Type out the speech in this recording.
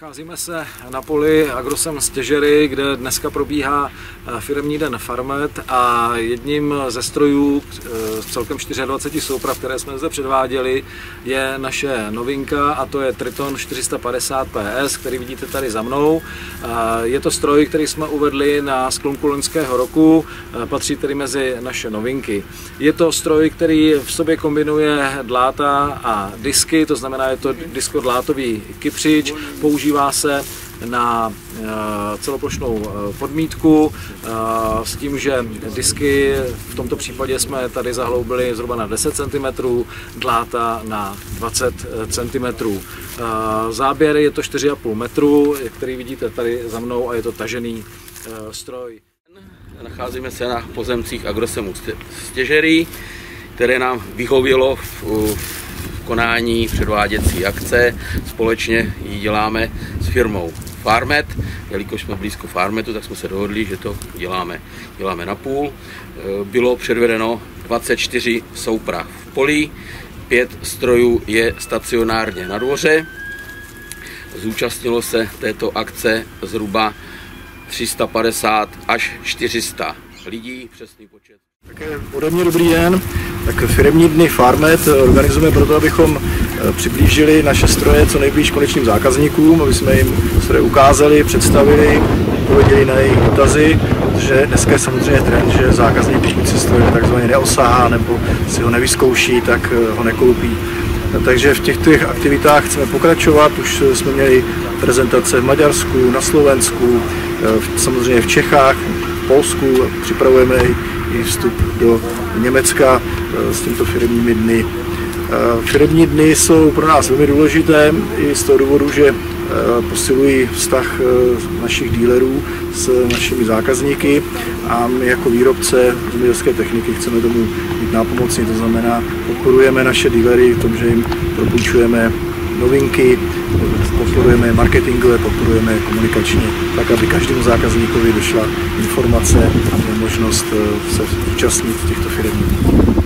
Nacházíme se na poli Agrosem Stěžery, kde dneska probíhá eh, firmní den Farmet a jedním ze strojů eh, celkem 24 souprav, které jsme zde předváděli, je naše novinka a to je Triton 450 PS, který vidíte tady za mnou. Je to stroj, který jsme uvedli na sklonku loňského roku, eh, patří tedy mezi naše novinky. Je to stroj, který v sobě kombinuje dláta a disky, to znamená, je to diskodlátový kypřič, používá se na eh, celoplošnou eh, podmítku eh, s tím, že disky v tomto případě jsme tady zahloubili zhruba na 10 cm, dláta na 20 cm. Záběr je to 4,5 metru, který vidíte tady za mnou a je to tažený stroj. Nacházíme se na pozemcích Agrosemu Stěžerí, které nám vyhovělo v, konání předváděcí akce. Společně ji děláme s firmou Farmet. Jelikož jsme blízko Farmetu, tak jsme se dohodli, že to děláme, děláme na půl. E, bylo předvedeno 24 souprav v poli, pět strojů je stacionárně na dvoře. Zúčastnilo se této akce zhruba 350 až 400 lidí, přesný počet. Také ode mě dobrý den. Tak firmní dny Farmet organizujeme proto, abychom eh, přiblížili naše stroje co nejblíž konečným zákazníkům, aby jsme jim stroje ukázali, představili, odpověděli na jejich dotazy, protože dneska je samozřejmě trend, že zákazník, když mi stroje takzvaně neosahá nebo si ho nevyzkouší, tak eh, ho nekoupí. Takže v těchto aktivitách chceme pokračovat. Už jsme měli prezentace v Maďarsku, na Slovensku, eh, samozřejmě v Čechách, v Polsku. Připravujeme i vstup do Německa eh, s tímto firmními dny. Eh, firmní dny jsou pro nás velmi důležité i z toho důvodu, že eh, posilují vztah našich dílerů s našimi zákazníky a my jako výrobce zemědělské techniky chceme tomu být nápomocní, to znamená podporujeme naše dílery v tom, že jim propůjčujeme novinky, podporujeme marketingové, podporujeme komunikačně, tak aby každému zákazníkovi došla informace a možnost eh, se zúčastnit těchto firm.